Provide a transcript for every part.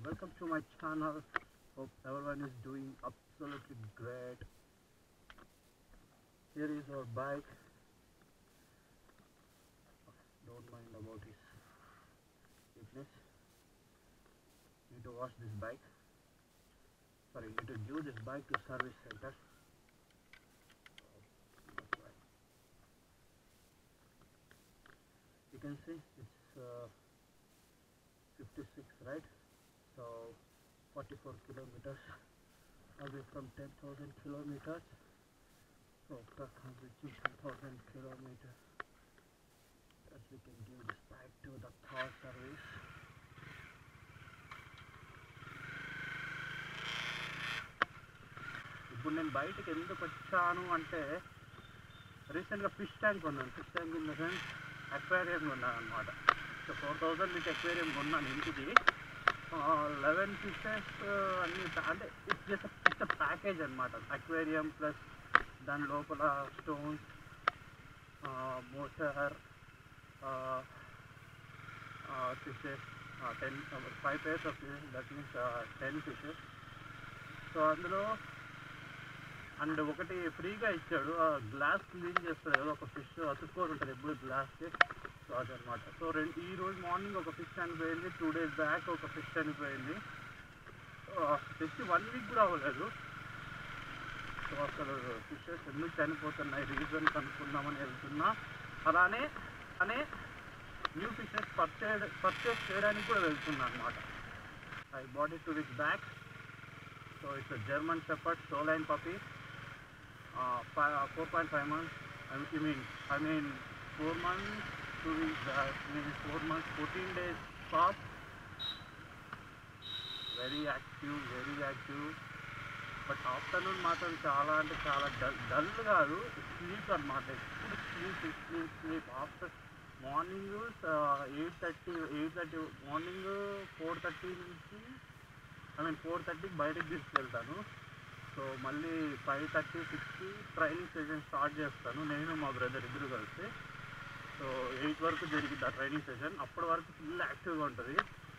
Welcome to my channel. Hope everyone is doing absolutely great. Here is our bike. Don't mind about his fitness. Need to wash this bike. Sorry, need to give this bike to service center. You can see it's uh, 56, right? So 44 kilometers away from 10,000 kilometers. So after reaching 10,000 kilometers, as we can give this back to the car service. ఇప్పుడు నేను బయటకు ఎందుకు వచ్చాను అంటే రీసెంట్గా fish tank కొన్నాను fish tank in the sense aquarium కొన్నాను అనమాట సో ఫోర్ థౌజండ్ మీకు అక్వేరియం కొన్నాను ఇంటికి లెవెన్ ఫిషెస్ అన్ని అంటే ఇట్స్ జస్ట్ ఇట్స్ ప్యాకేజ్ అనమాట అక్వేరియం ప్లస్ దాని లోపల stones మోసర్ fishes ten five pairs of fishes that means ten fishes so అందులో అండ్ ఒకటి ఫ్రీగా ఇచ్చాడు. ఆ గ్లాస్ క్లీన్ చేస్తాడు. ఏదో ఒక ఫిష్ అతుక్కోరు ఉంటుంది. ఎప్పుడు గ్లాస్కి సో అనమాట సో రెండు ఈ రోజు మార్నింగ్ ఒక ఫిష్ చనిపోయింది టూ డేస్ బ్యాక్ ఒక ఫిష్ చనిపోయింది. తెచ్చి వన్ వీక్ కూడా అవ్వలేదు. సో అసలు ఫిషెస్ ఎందుకు చనిపోతున్నాయి రీజన్ కనుక్కుందామని వెళ్తున్నా. అలానే అనే న్యూ ఫిషెస్ పర్చేడ్ పర్చేస్ చేయడానికి కూడా వెళ్తున్నా అనమాట I body to with back so it's German shepherd show line puppy four point five months I mean I mean four months two weeks maybe four months fourteen days past. Very active very active but afternoon మాత్రం చాలా అంటే చాలా dull dull కాదు sleep అనమాట ఎప్పుడు sleep sleep sleep after morning eight thirty eight thirty morning four thirty నుంచి I mean four థర్టీకి బయటకు తీసుకెళ్తాను సో మళ్ళీ ఫైవ్ థర్టీ సిక్స్కి ట్రైనింగ్ సెషన్ స్టార్ట్ చేస్తాను నేను మా బ్రదర్ ఇద్దరు కలిసి సో ఎయిట్ వరకు జరిగింది ఆ ట్రైనింగ్ సెషన్ అప్పటి వరకు ఫుల్ యాక్టివ్గా ఉంటుంది.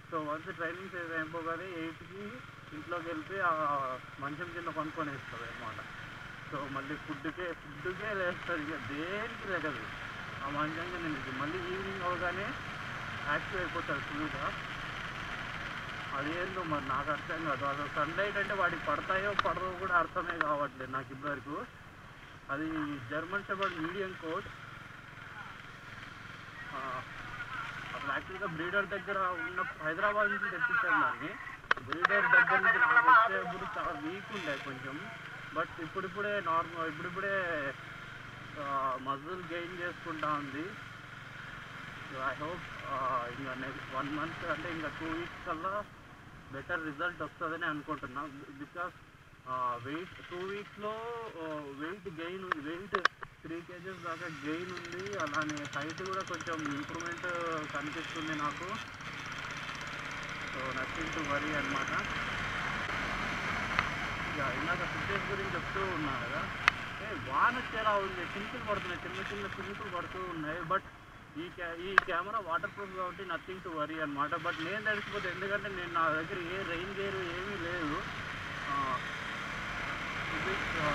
సో వన్స్ ట్రైనింగ్ సెషన్ అయిపోగానే ఎయిట్కి ఇంట్లోకి వెళ్తే ఆ మంచం కింద కొనుక్కొని వేస్తుంది అనమాట సో మళ్ళీ ఫుడ్కే ఫుడ్కే లేస్తుంది ఇక దేనికి లేగదు ఆ మంచం కింద నుంచి మళ్ళీ ఈవినింగ్ అవగానే యాక్టివ్ అయిపోతారు ఫుల్గా అదేందో మరి నాకు అర్థం కాదు. అసలు సన్లైట్ అంటే వాడికి పడతాయో పడదో కూడా అర్థమే కావట్లేదు నాకు ఇప్పటివరకు అది జర్మన్ షెపర్డ్ మీడియం కోట్ అసలు యాక్చువల్గా బ్రీడర్ దగ్గర ఉన్న హైదరాబాద్ నుంచి తెప్పించాను దాన్ని. బ్రీడర్ దగ్గర నుంచి నాకు వచ్చేప్పుడు చాలా వీక్ ఉండే కొంచెం. బట్ ఇప్పుడిప్పుడే నార్మల్ ఇప్పుడిప్పుడే మజిల్ గెయిన్ చేసుకుంటా ఉంది. ఐ హోప్ ఇంకా నెక్స్ట్ వన్ మంత్ అంటే ఇంకా టూ వీక్స్ కల్లా బెటర్ రిజల్ట్ వస్తుందని అనుకుంటున్నా. Because weight two వీక్స్లో weight gain weight three kgs దాకా గెయిన్ ఉంది. అలానే హైట్ కూడా కొంచెం ఇంప్రూవ్మెంట్ కనిపిస్తుంది నాకు. సో నథింగ్ టు వరీ అనమాట ఇక ఇందాక ఫిట్నెస్ గురించి చెప్తూ ఉన్నా కదా. ఏ వాన వచ్చేలా ఉంది? సింపుల్ పడుతున్నాయి. చిన్న చిన్న సింపుల్ పడుతూ ఉన్నాయి. బట్ ఈ కె ఈ కెమెరా వాటర్ ప్రూఫ్ కాబట్టి నథింగ్ టు వరీ అనమాట బట్ నేను తడిసిపోతే ఎందుకంటే నేను నా దగ్గర ఏ రెయిన్ గేర్ ఏమీ లేదు ఆ, ఇది, ఆ,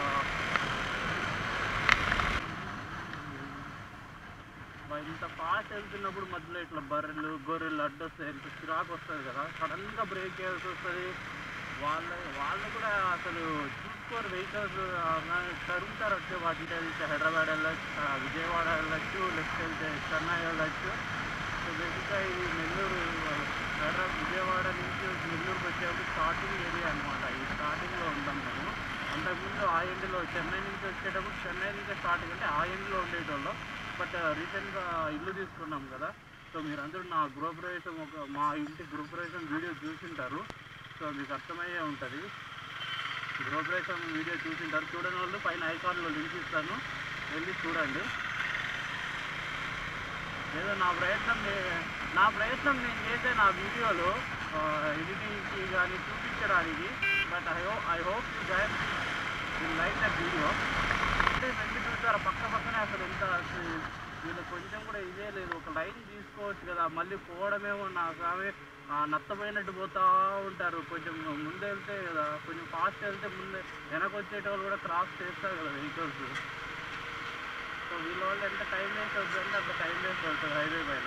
అంత ఫాస్ట్ వెళ్తున్నప్పుడు మధ్యలో ఇట్లా బర్రెలు గొర్రెలు అడ్డొస్తాయి ఇంత చిరాకు వస్తుంది కదా. సడన్గా బ్రేక్ చేయాల్సి వస్తుంది. వాళ్ళ వాళ్ళు కూడా అసలు చూసుకోరు వెహికల్స్ తరుగుతారు వచ్చే వాటికి వెళ్తే హైదరాబాద్ వెళ్ళచ్చు విజయవాడ వెళ్ళచ్చు లెఫ్ట్ వెళ్తే చెన్నై వెళ్ళచ్చు. సో బేసిక్గా ఇది నెల్లూరు హైదరాబాద్ విజయవాడ నుంచి నెల్లూరుకి వచ్చేప్పుడు స్టార్టింగ్ ఏరియా అనమాట ఈ స్టార్టింగ్లో ఉంటాం మేము. అంతకుముందు ఆ ఎండ్లో చెన్నై నుంచి వచ్చేటప్పుడు చెన్నై నుంచి స్టార్టింగ్ అంటే ఆ ఎండ్లో ఉండేటోళ్ళం. బట్ రీసెంట్గా ఇల్లు తీసుకున్నాం కదా. సో మీరందరూ నా గృహప్రవేశం ఒక మా ఇంటి గృహప్రవేశం వీడియో చూసింటారు. సో మీకు అర్థమయ్యే ఉంటుంది. గృహప్రవేశం వీడియో చూసింటారు. చూడని వాళ్ళు పైన ఐకాన్లో లింక్ ఇస్తాను. వెళ్ళి చూడండి. ఏదో నా ప్రయత్నం నా ప్రయత్నం నేను చేసే నా వీడియోలో ఎడిటింగ్కి కానీ చూపించడానికి but I ho I hope you guide you like that video. అంటే రెండు చూసారా పక్క పక్కనే అసలు ఎంత వీళ్ళు కొంచెం కూడా ఇదే లేదు. ఒక లైన్ తీసుకోవచ్చు కదా. మళ్ళీ పోవడమేమో నాకు ఆమె నత్తపోయినట్టు పోతా ఉంటారు. కొంచెం ముందు వెళ్తే కదా. కొంచెం ఫాస్ట్ వెళ్తే ముందే వెనక వచ్చేటోళ్ళు కూడా క్రాస్ చేస్తారు కదా వెహికల్స్ సో వీళ్ళ వాళ్ళు ఎంత టైం వేస్ట్ అవుతుంది అంత టైం వేస్ట్ అవుతుంది హైవే పైన.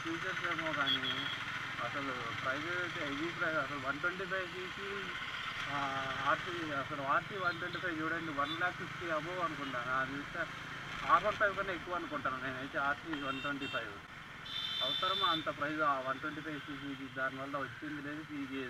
ఫీచర్స్ ఏమో కానీ అసలు ప్రైజ్ అయితే ప్రైజ్ అసలు వన్ ట్వంటీ ఫైవ్ తీసి ఆర్టీ అసలు ఆర్టీ వన్ ట్వంటీ ఫైవ్ చూడండి వన్ ల్యాక్ ఫిఫ్టీ అబోవ్ అనుకుంటాను అది చూస్తే ఆర్ వన్ ఫైవ్ కన్నా ఎక్కువ అనుకుంటాను నేనైతే ఆర్టీ వన్ ట్వంటీ ఫైవ్. అవసరమా అంత price one twenty five CC దానివల్ల వచ్చింది లేదు సీజీ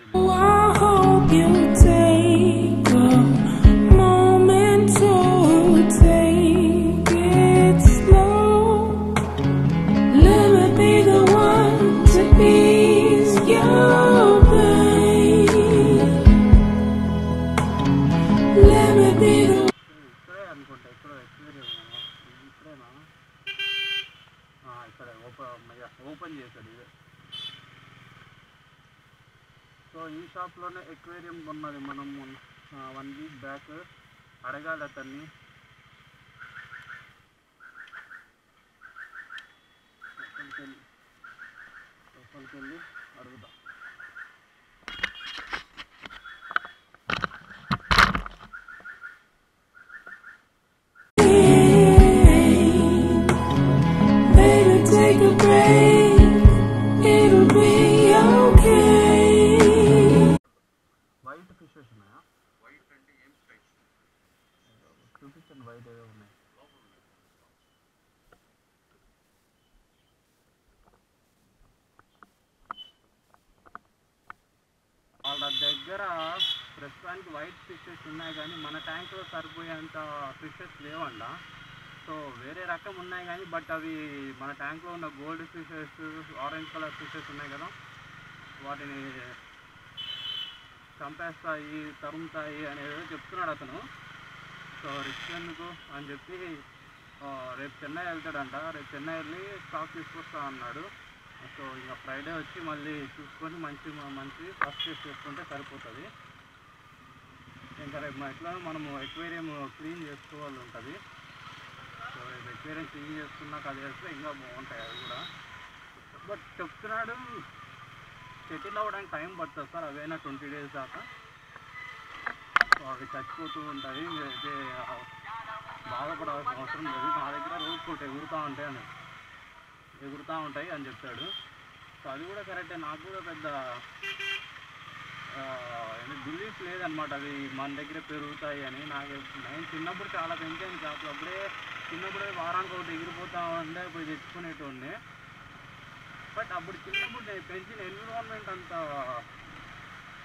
అక్వేరియం ఉన్నది మనం వన్ వీక్ బ్యాక్ అడగాలి అతన్ని. లోపలికి వెళ్ళి అడుగుతాం ఫిషెస్ ఉన్నాయి కానీ మన ట్యాంక్లో సరిపోయేంత ఫిషెస్ లేవండ సో వేరే రకం ఉన్నాయి కానీ బట్ అవి మన ట్యాంక్లో ఉన్న gold fishes orange colour fishes ఉన్నాయి కదా. వాటిని చంపేస్తాయి తరుముతాయి అనేది చెప్తున్నాడు అతను. సో రిస్క్ ఎందుకు అని చెప్పి రేపు చెన్నై వెళ్తాడంట. రేపు చెన్నై వెళ్ళి స్టాక్ తీసుకొస్తా అన్నాడు. సో ఇంకా ఫ్రైడే వచ్చి మళ్ళీ చూసుకొని మంచి మంచి ఫస్ట్ చేసుకుంటే సరిపోతుంది. ఇంకా రేపు మా ఎట్లా మనము ఎక్వేరియం క్లీన్ చేసుకోవాలి ఉంటుంది. సో రేపు ఎక్వేరియం క్లీన్ చేసుకున్నాక అది వేస్తే ఇంకా బాగుంటాయి అవి కూడా. బట్ చెప్తున్నాడు సెటిల్ అవ్వడానికి టైం పడుతుంది సార్ అవైనా ట్వంటీ డేస్ దాకా. సో అవి చచ్చిపోతూ ఉంటాయి మీరైతే బాధపడాల్సిన అవసరం లేదు. నా దగ్గర రోజు ఒకటి ఎగురుతూ ఉంటాయి అని. ఎగురుతూ ఉంటాయి అని చెప్పాడు. సో అది కూడా కరెక్టే. నాకు కూడా పెద్ద బిలీఫ్ లేదనమాట అవి మన దగ్గర పెరుగుతాయి అని. నాకు నేను చిన్నప్పుడు చాలా పెంచాను చేపలు అప్పుడే చిన్నప్పుడే వారానికి ఒకటి ఎగిరిపోతా ఉండే పోయి తెచ్చుకునేటోడిని. బట్ అప్పుడు చిన్నప్పుడు నేను పెంచిన ఎన్విరాన్మెంట్ అంత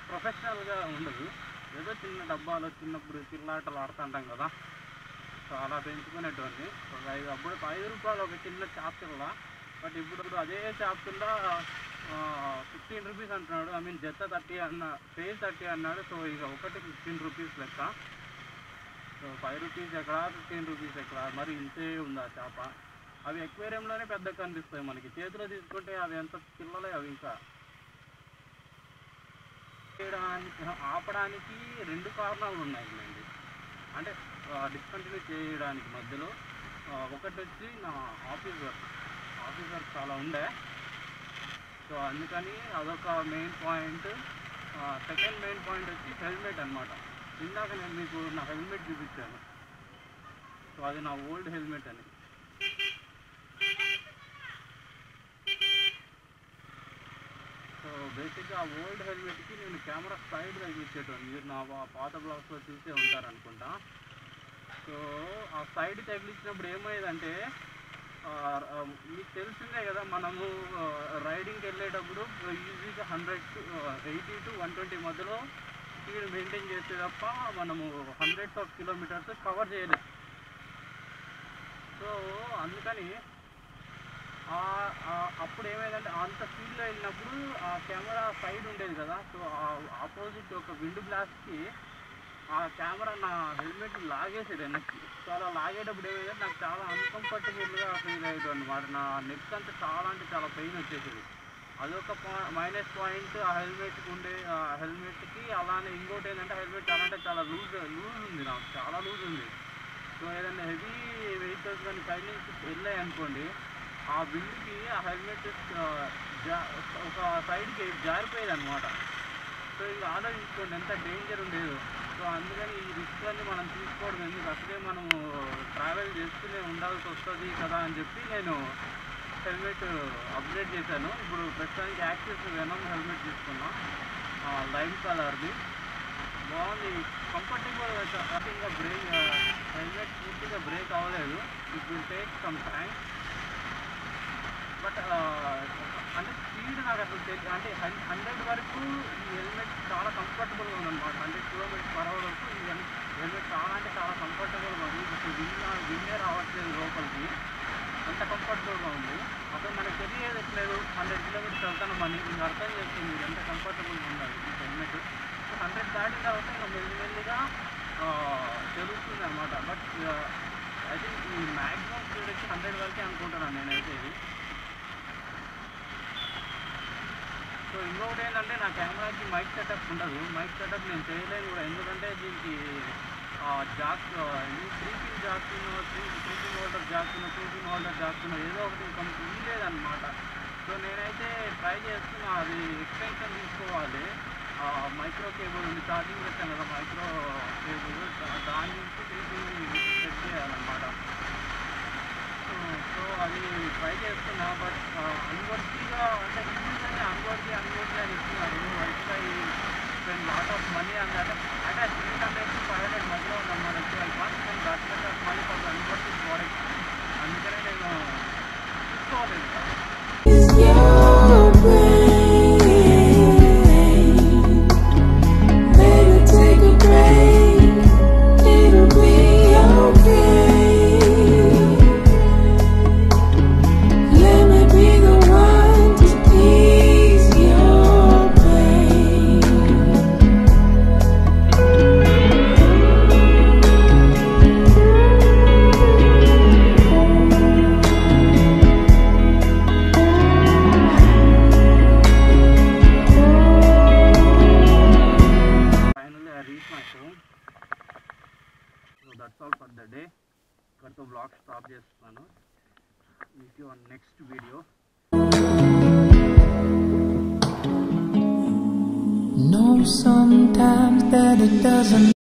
ప్రొఫెషనల్గా ఉండదు. ఏదో చిన్న డబ్బాలో చిన్నప్పుడు చిల్లాటలు ఆడుతుంటాం కదా. సో అలా పెంచుకునేటోడిని. ఒక ఐదు అప్పుడు ఐదు రూపాయలు ఒక చిన్న చేప బట్ ఇప్పుడు అదే చేప ఫిఫ్టీన్ రూపీస్ అంటున్నాడు. ఐ మీన్ జత థర్టీ అన్న పేజ్ థర్టీ అన్నాడు. సో ఇక ఒకటి ఫిఫ్టీన్ రూపీస్ లెక్క. సో ఫైవ్ రూపీస్ ఎక్కడ ఫిఫ్టీన్ రూపీస్ ఎక్కడ? మరి ఇంతే ఉందా చేప? అవి ఎక్వేరియంలోనే పెద్ద కనిపిస్తాయి మనకి. చేతిలో తీసుకుంటే అవి ఎంత పిల్లలే అవి ఇంకా. చేయడానికి ఆపడానికి రెండు కారణాలు ఉన్నాయి అండి. అంటే డిస్కంటిన్యూ చేయడానికి మధ్యలో ఒకటి వచ్చి నా ఆఫీస్ వర్క్ ఆఫీస్ వర్క్ చాలా ఉండే. సో అందుకని అదొక main point second main point వచ్చి హెల్మెట్ అనమాట ఇందాక నేను మీకు నా హెల్మెట్ చూపించాను. సో అది నా ఓల్డ్ హెల్మెట్ అని. సో బేసిక్గా ఆ ఓల్డ్ హెల్మెట్కి నేను కెమెరా సైడ్గా చూసేటోని మీరు నా పాత బ్లాక్స్లో చూసే ఉంటారనుకుంటా. సో ఆ సైడ్ తగిలించినప్పుడు ఏమయ్యేదంటే మీకు తెలిసిందే కదా మనము రైడింగ్కి వెళ్ళేటప్పుడు ఈజీగా hundred to eighty to one twenty మధ్యలో స్పీడ్ మెయింటైన్ చేస్తే తప్ప మనము హండ్రెడ్స్ ఆఫ్ కిలోమీటర్స్ కవర్ చేయలేము సో అందుకని అప్పుడు ఏమైందంటే అంత స్పీడ్లో వెళ్ళినప్పుడు ఆ కెమెరా సైడ్ ఉండేది కదా సో ఆపోజిట్ ఒక విండ్ బ్లాస్ట్కి ఆ కెమెరా నా హెల్మెట్ లాగేసేది వెనక్కి. సో అలా లాగేటప్పుడు ఏమైందంటే నాకు చాలా అన్కంఫర్టబుల్గా ఫీల్ అయ్యేది అనమాట నా నెక్ అంతా చాలా అంటే చాలా పెయిన్ వచ్చేసేది. అదొక మైనస్ పాయింట్ ఆ హెల్మెట్కి ఉండే ఆ హెల్మెట్కి అలానే ఇంకోటి ఏంటంటే హెల్మెట్ చాలా అంటే చాలా లూజ్ లూజ్ ఉంది నాకు. చాలా లూజ్ ఉంది. సో ఏదైనా హెవీ వెహికల్స్ కానీ సైడ్ నుంచి వెళ్ళాయి అనుకోండి ఆ బిల్డ్కి ఆ హెల్మెట్ జా ఒక సైడ్కి జారిపోయేది అనమాట సో ఇవి ఆలోచించుకోండి ఎంత డేంజర్ ఉండేదో. సో అందుకని ఈ రిస్క్లన్నీ మనం తీసుకోవడం ఎందుకు? అసలే మనము ట్రావెల్ చేస్తూనే ఉండాల్సి వస్తుంది కదా అని చెప్పి నేను హెల్మెట్ అప్గ్రేడ్ చేశాను. ఇప్పుడు ప్రస్తుతానికి యాక్సెస్ వెనం హెల్మెట్ తీసుకున్నా లైమ్ కలర్ది బాగుంది. కంఫర్టబుల్ ఇంకా బ్రేక్ హెల్మెట్ పూర్తిగా బ్రేక్ అవ్వలేదు. It will take some time but అంటే స్పీడ్ నాకు అసలు తెలియదు. అంటే హండ్రెడ్ వరకు ఈ హెల్మెట్ చాలా కంఫర్టబుల్గా ఉందన్నమాట. హండ్రెడ్ కిలోమీటర్స్ పర్ అవర్ వరకు ఈ హెల్మెట్ చాలా అంటే చాలా కంఫర్టబుల్గా ఉంది. ఇప్పుడు విన్న విన్నే రావట్లేదు లోపలికి. అంత కంఫర్టబుల్గా ఉంది. అసలు మనకు తెలియట్లేదు హండ్రెడ్ కిలోమీటర్స్ వెళ్తాను మనీ ఇంకా అర్థం చేస్తుంది మీరు ఎంత కంఫర్టబుల్గా ఉండాలి ఈ హెల్మెట్. హండ్రెడ్ దాటిన తర్వాత ఇంకా మెల్లిమెల్లిగా తెలుస్తుంది అనమాట బట్ ఐ థింక్ ఈ మ్యాక్సిమం స్పీడ్ వచ్చి హండ్రెడ్ వరకే అనుకుంటున్నాను నేనైతే. ఇది సో ఇంకొకటి ఏంటంటే నా కెమెరాకి మైక్ సెటప్ ఉండదు మైక్ సెటప్ నేను చేయలేను కూడా. ఎందుకంటే దీనికి jack three pin jack three three pin holder జాక్సిన్ two pin holder జాక్సిన్ ఏదో ఒకటి కొంచెం లేదనమాట సో నేనైతే ట్రై చేస్తున్నా. అది ఎక్స్టెన్షన్ తీసుకోవాలి. మైక్రో కేబుల్ ఉంది. ఛార్జింగ్ పెట్టాను కదా మైక్రో కేబుల్ దాని నుంచి త్రీ పిన్ సెట్ చేయాలన్నమాట. సో అది ట్రై చేస్తున్నా బట్ అన్వర్తీగా అంటే ఈజీగానే అన్వర్తీ అన్వర్తీ అని ఇస్తున్నారు why I spend lot of money అన్నారు అంటే three hundred to five hundred మధ్యలో ఉందన్నమాట ట్వెల్వ్ మంత్స్ నేను that much money for unworthy product అందుకనే నేను తీసుకోలేదు.